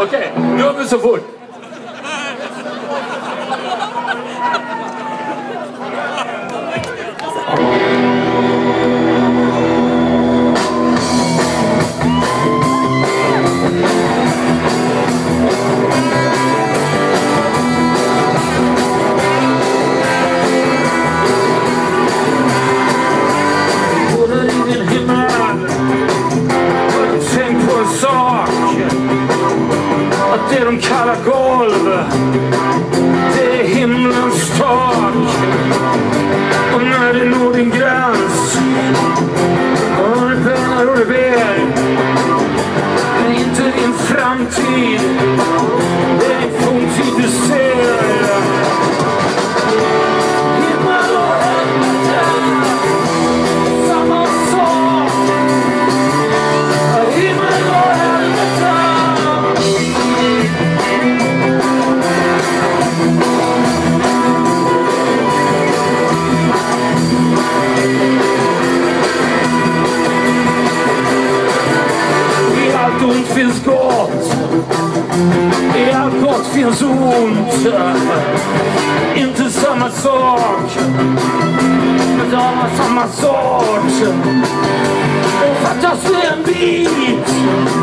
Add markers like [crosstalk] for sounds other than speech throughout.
Okay, nur bis sofort. Det de kallar golv. Det är himlens tak. Och när du når din gräns? Och du bönar och du ber. Det är inte din framtid. Det är din forntid du ser Ont finns gott. I allt gott finns ont. Inte samma sak. Men alla samma sort. Och fattas det en bit.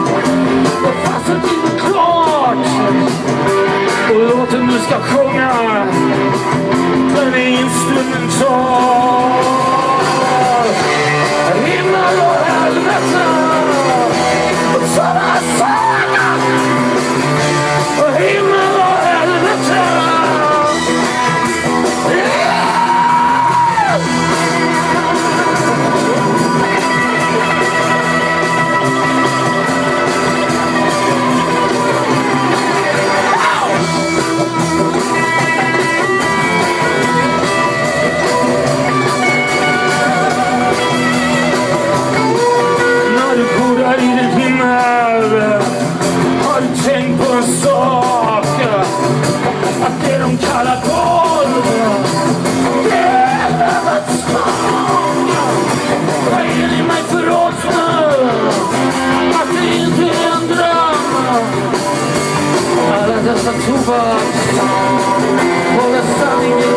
das Azuba, wo das Sunny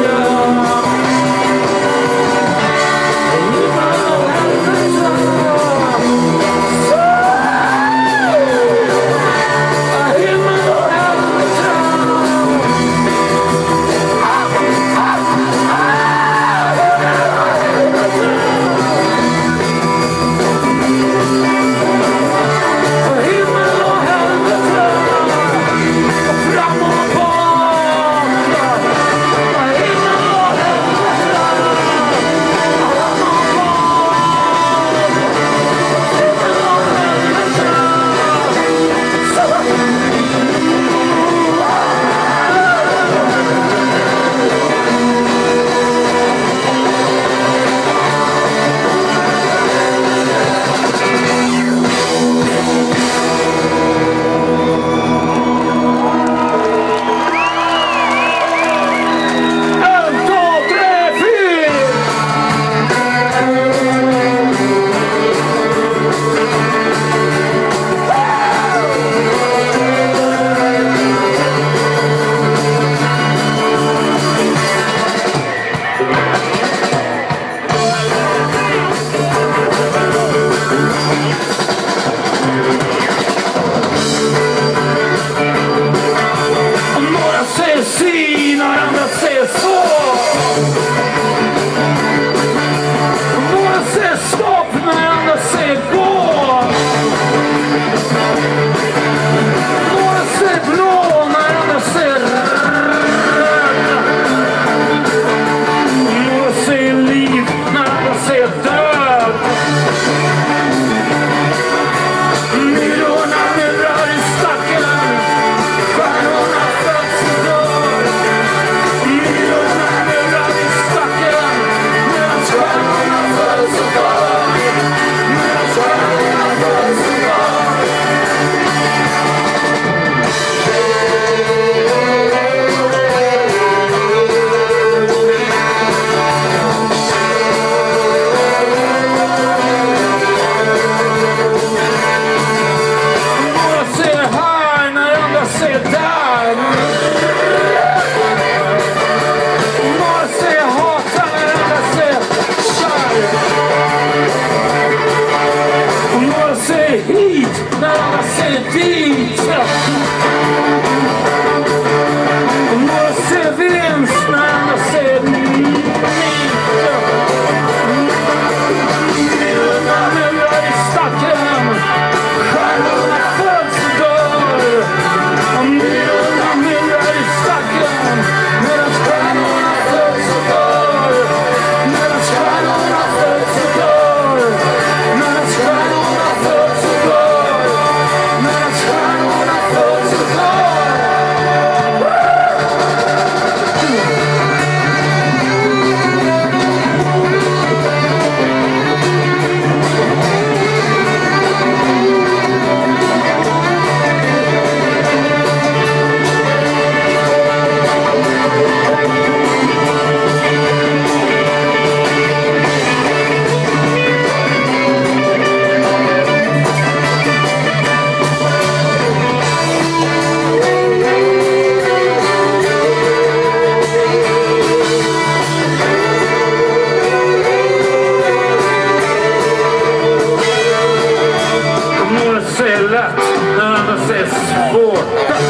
Yeah. [laughs]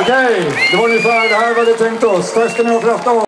Okej, okay, det var ungefär det här vi hade tänkt oss. Tack ska ni ha för afton.